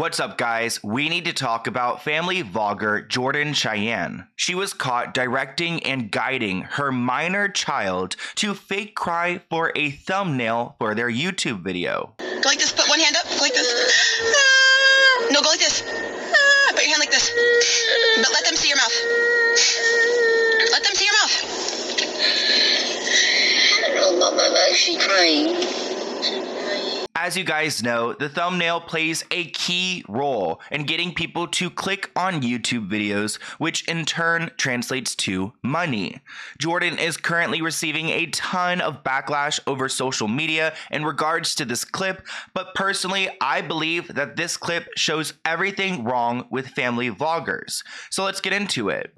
What's up, guys? We need to talk about family vlogger Jordan Cheyenne. She was caught directing and guiding her minor child to fake cry for a thumbnail for their YouTube video. Go like this, put one hand up, go like this. No, go like this. Ah. Put your hand like this. But let them see your mouth. Let them see your mouth. Oh, Mom, I'm actually crying. As you guys know, the thumbnail plays a key role in getting people to click on YouTube videos, which in turn translates to money. Jordan is currently receiving a ton of backlash over social media in regards to this clip, but personally, I believe that this clip shows everything wrong with family vloggers. So let's get into it.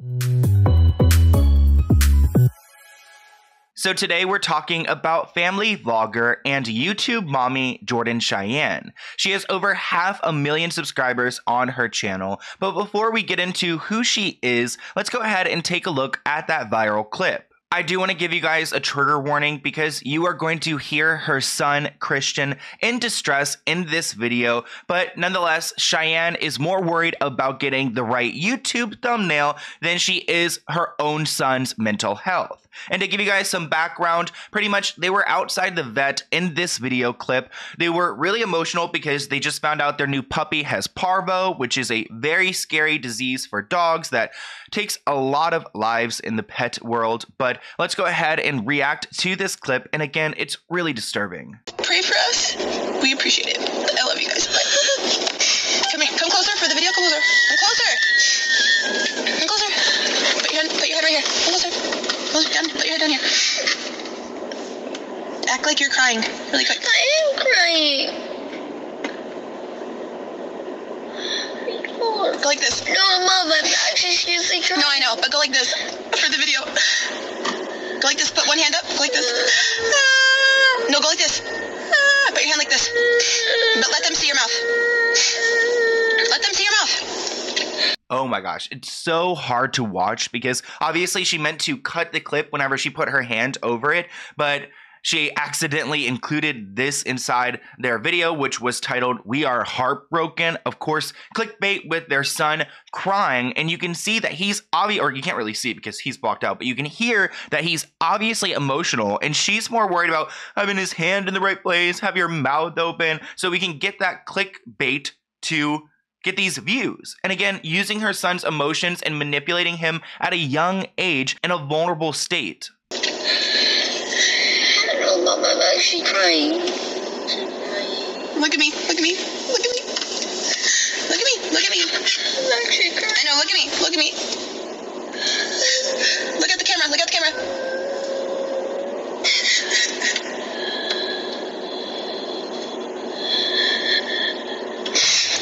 So today we're talking about family vlogger and YouTube mommy Jordan Cheyenne. She has over half a million subscribers on her channel. But before we get into who she is, let's go ahead and take a look at that viral clip. I do want to give you guys a trigger warning because you are going to hear her son, Christian, in distress in this video. But nonetheless, Cheyenne is more worried about getting the right YouTube thumbnail than she is her own son's mental health. And to give you guys some background, pretty much they were outside the vet in this video clip. They were really emotional because they just found out their new puppy has parvo, which is a very scary disease for dogs that takes a lot of lives in the pet world. But let's go ahead and react to this clip. And again, it's really disturbing. Pray for us. We appreciate it. I love you guys. Come here. Come closer for the video. Come closer. Come closer. Put your, hand, put your head right here. Come closer. Closer down. Put your head down here. Act like you're crying. Really quick. I am crying. Go like this. No, Mom, I'm actually seriously crying. No, I know, but go like this for the video. Go like this. Put one hand up. Go like this. Ah. No, go like this. Ah. Put your hand like this. But let them see your mouth. My gosh, it's so hard to watch because obviously she meant to cut the clip whenever she put her hand over it, but she accidentally included this inside their video, which was titled We Are Heartbroken. Of course, clickbait with their son crying. And you can see that he's obvious, or you can't really see because he's blocked out, but you can hear that he's obviously emotional. And she's more worried about having his hand in the right place, have your mouth open, so we can get that clickbait to get these views. And again, using her son's emotions and manipulating him at a young age in a vulnerable state. No, Mom, I'm actually crying. Look at me. Look at me. Look at me. Look at me. Look at me. I'm actually crying. I know. Look at me. Look at me. Look at the camera. Look at the camera.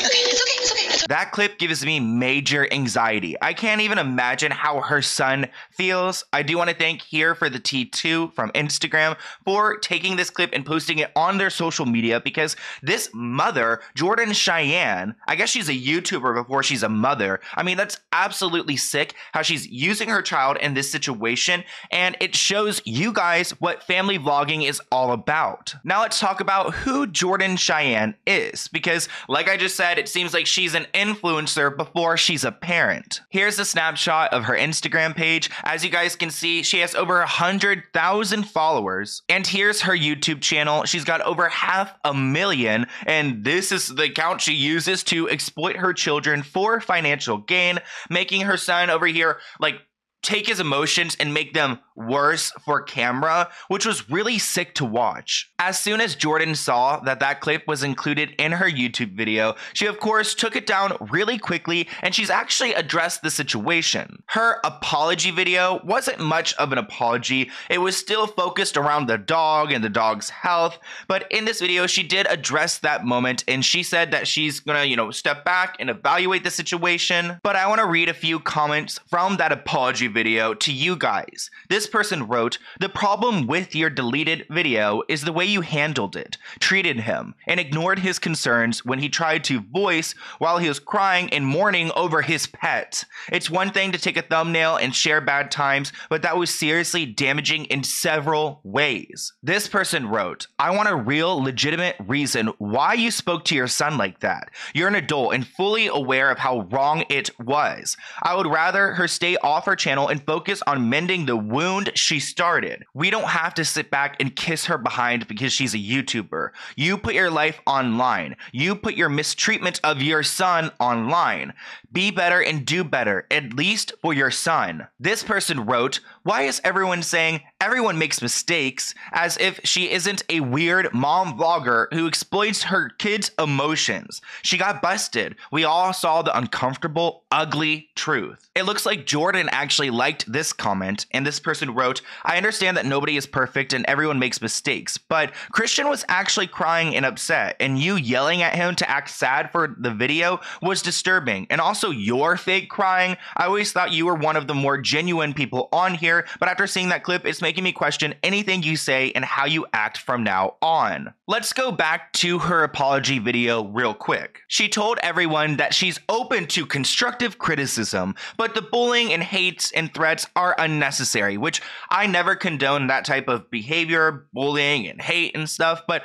Okay, it's okay. It's okay. It's okay. That clip gives me major anxiety. I can't even imagine how her son feels. I do want to thank here for the T2 from Instagram for taking this clip and posting it on their social media because this mother, Jordan Cheyenne, I guess she's a YouTuber before she's a mother. I mean, that's absolutely sick how she's using her child in this situation and it shows you guys what family vlogging is all about. Now let's talk about who Jordan Cheyenne is because like I just said, it seems like she's an influencer before she's a parent. Here's a snapshot of her Instagram page. As you guys can see, she has over 100,000 followers. And here's her YouTube channel. She's got over half a million. And this is the account she uses to exploit her children for financial gain, making her son over here like take his emotions and make them worse for camera, which was really sick to watch. As soon as Jordan saw that that clip was included in her YouTube video, she of course took it down really quickly and she's actually addressed the situation. Her apology video wasn't much of an apology, it was still focused around the dog and the dog's health, but in this video she did address that moment and she said that she's gonna, you know, step back and evaluate the situation. But I wanna read a few comments from that apology video to you guys. This person wrote, The problem with your deleted video is the way you handled it, treated him, and ignored his concerns when he tried to voice while he was crying and mourning over his pet. It's one thing to take a thumbnail and share bad times, but that was seriously damaging in several ways. This person wrote, I want a real, legitimate reason why you spoke to your son like that. You're an adult and fully aware of how wrong it was. I would rather her stay off her channel and focus on mending the wound she started. We don't have to sit back and kiss her behind because she's a YouTuber. You put your life online. You put your mistreatment of your son online. Be better and do better, at least for your son. This person wrote, Why is everyone saying everyone makes mistakes as if she isn't a weird mom vlogger who exploits her kids' emotions? She got busted. We all saw the uncomfortable, ugly truth. It looks like Jordan actually liked this comment, and this person wrote, I understand that nobody is perfect and everyone makes mistakes, but Christian was actually crying and upset, and you yelling at him to act sad for the video was disturbing. And also, your fake crying. I always thought you were one of the more genuine people on here, but after seeing that clip, it's making me question anything you say and how you act from now on. Let's go back to her apology video real quick. She told everyone that she's open to constructive criticism, but the bullying and hates and threats are unnecessary, which I never condone that type of behavior, bullying and hate and stuff, but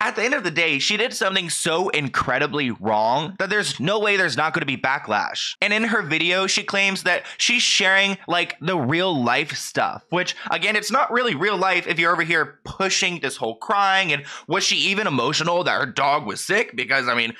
at the end of the day, she did something so incredibly wrong that there's no way there's not going to be backlash. And in her video, she claims that she's sharing like the real life stuff, which again, it's not really real life if you're over here pushing this whole crying. And was she even emotional that her dog was sick? Because I mean,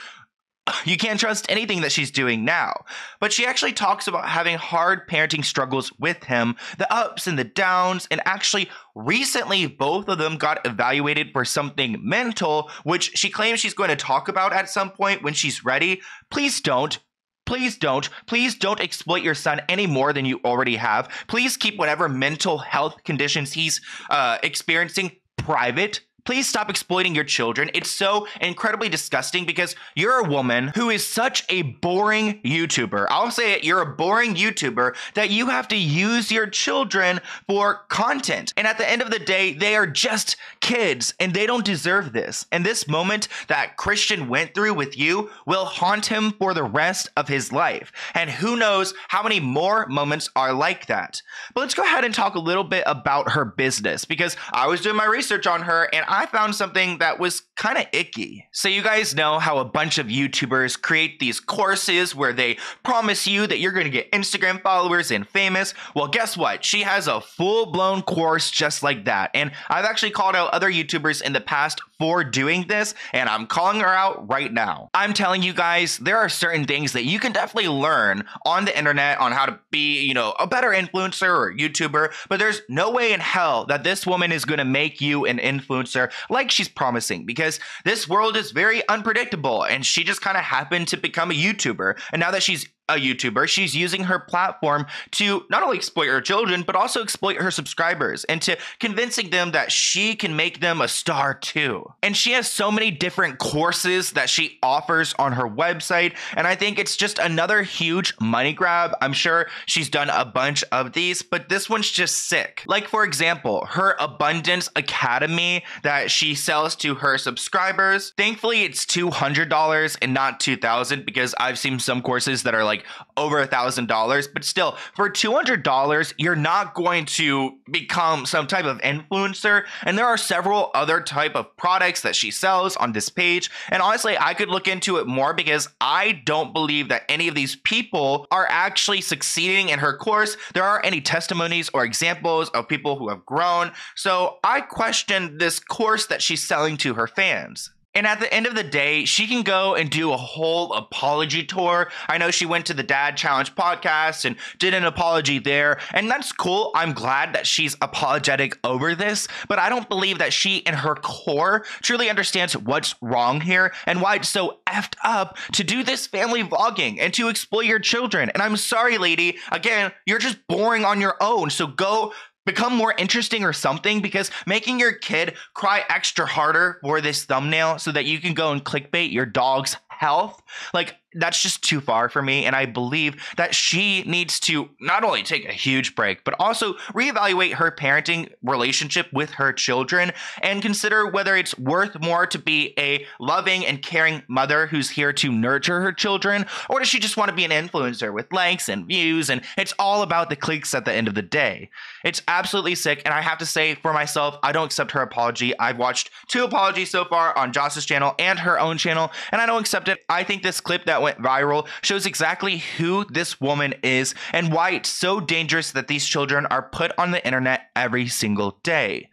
you can't trust anything that she's doing now. But she actually talks about having hard parenting struggles with him, the ups and the downs, and actually recently both of them got evaluated for something mental, which she claims she's going to talk about at some point when she's ready. Please don't. Please don't. Please don't exploit your son any more than you already have. Please keep whatever mental health conditions he's uh, experiencing private Please stop exploiting your children. It's so incredibly disgusting because you're a woman who is such a boring YouTuber. I'll say it, you're a boring YouTuber that you have to use your children for content. And at the end of the day, they are just kids and they don't deserve this. And this moment that Christian went through with you will haunt him for the rest of his life. And who knows how many more moments are like that. But let's go ahead and talk a little bit about her business because I was doing my research on her and I found something that was kind of icky. So, you guys know how a bunch of YouTubers create these courses where they promise you that you're going to get Instagram followers and famous. Well, guess what? She has a full blown course just like that. And I've actually called out other YouTubers in the past for doing this, and I'm calling her out right now. I'm telling you guys, there are certain things that you can definitely learn on the internet on how to be, you know, a better influencer or YouTuber, but there's no way in hell that this woman is going to make you an influencer like she's promising because this world is very unpredictable and she just kind of happened to become a YouTuber. And now that she's a YouTuber, she's using her platform to not only exploit her children, but also exploit her subscribers and to convincing them that she can make them a star too. And she has so many different courses that she offers on her website. And I think it's just another huge money grab. I'm sure she's done a bunch of these, but this one's just sick. Like, for example, her Abundance Academy that she sells to her subscribers. Thankfully, it's $200 and not 2000 because I've seen some courses that are like like over a thousand dollars, but still for two hundred dollars, you're not going to become some type of influencer. And there are several other type of products that she sells on this page. And honestly, I could look into it more because I don't believe that any of these people are actually succeeding in her course. There aren't any testimonies or examples of people who have grown. So I question this course that she's selling to her fans. And at the end of the day, she can go and do a whole apology tour. I know she went to the Dad Challenge podcast and did an apology there, and that's cool. I'm glad that she's apologetic over this, but I don't believe that she, in her core, truly understands what's wrong here and why it's so effed up to do this family vlogging and to exploit your children. And I'm sorry, lady. Again, you're just boring on your own. So go become more interesting or something because making your kid cry extra harder for this thumbnail so that you can go and clickbait your dog's health, like that's just too far for me. And I believe that she needs to not only take a huge break, but also reevaluate her parenting relationship with her children and consider whether it's worth more to be a loving and caring mother who's here to nurture her children, or does she just want to be an influencer with likes and views? And it's all about the clicks at the end of the day. It's absolutely sick. And I have to say for myself, I don't accept her apology. I've watched two apologies so far on Joss's channel and her own channel, and I don't accept it. I think this clip that went viral shows exactly who this woman is and why it's so dangerous that these children are put on the internet every single day.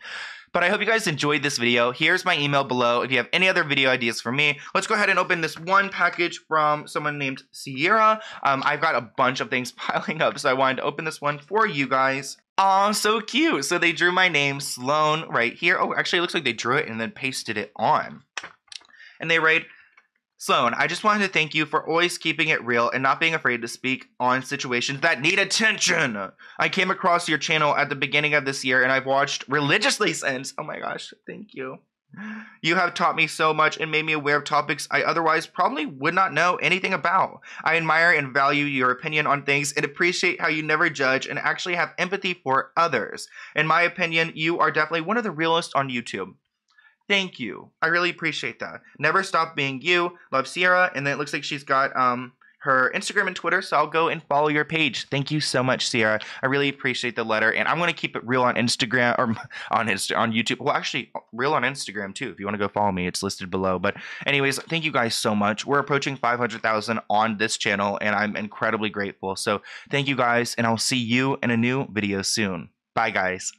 But I hope you guys enjoyed this video. Here's my email below. If you have any other video ideas for me, let's go ahead and open this one package from someone named Ciera. Um, I've got a bunch of things piling up, so I wanted to open this one for you guys. Aw, so cute. So they drew my name, Sloan, right here. Oh, actually, it looks like they drew it and then pasted it on. And they write, Sloan, I just wanted to thank you for always keeping it real and not being afraid to speak on situations that need attention. I came across your channel at the beginning of this year and I've watched religiously since. Oh my gosh, thank you. You have taught me so much and made me aware of topics I otherwise probably would not know anything about. I admire and value your opinion on things and appreciate how you never judge and actually have empathy for others. In my opinion, you are definitely one of the realest on YouTube. Thank you. I really appreciate that. Never stop being you. Love Ciera. And then it looks like she's got um her Instagram and Twitter, so I'll go and follow your page. Thank you so much, Ciera. I really appreciate the letter, and I'm going to keep it real on Instagram or on Insta on YouTube. Well, actually, real on Instagram too. If you want to go follow me, it's listed below. But anyways, thank you guys so much. We're approaching 500,000 on this channel, and I'm incredibly grateful. So thank you guys, and I'll see you in a new video soon. Bye, guys.